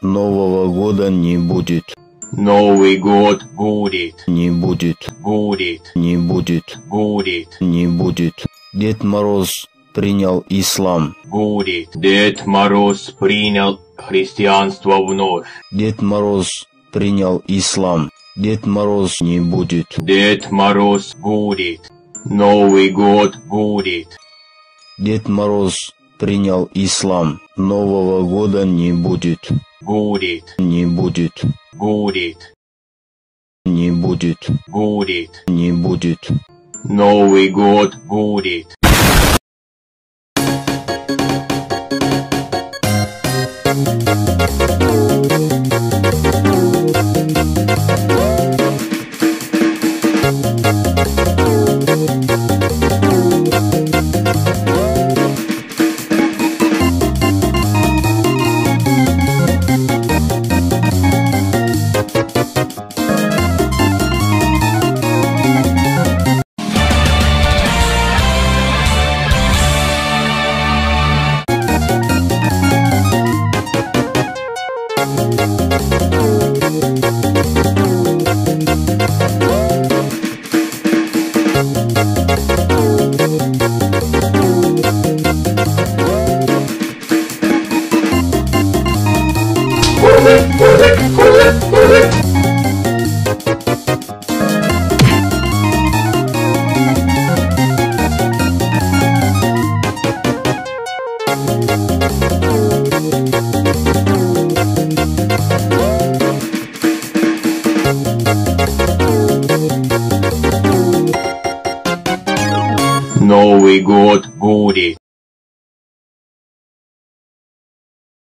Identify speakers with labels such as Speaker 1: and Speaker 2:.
Speaker 1: Нового года не будет.
Speaker 2: Новый год будет,
Speaker 1: Не будет.
Speaker 2: будет,
Speaker 1: Не будет.
Speaker 2: будет,
Speaker 1: Не будет. Дед Мороз принял ислам.
Speaker 2: будет. Дед Мороз принял христианство вновь.
Speaker 1: Дед Мороз принял ислам. Дед Мороз не будет.
Speaker 2: Дед Мороз будет. Новый год будет.
Speaker 1: Дед Мороз принял ислам. Нового года не будет.
Speaker 2: Будет,
Speaker 1: Не будет.
Speaker 2: будет,
Speaker 1: Не будет.
Speaker 2: будет.
Speaker 1: Не будет.
Speaker 2: Новый год будет. Thank Новый год бури.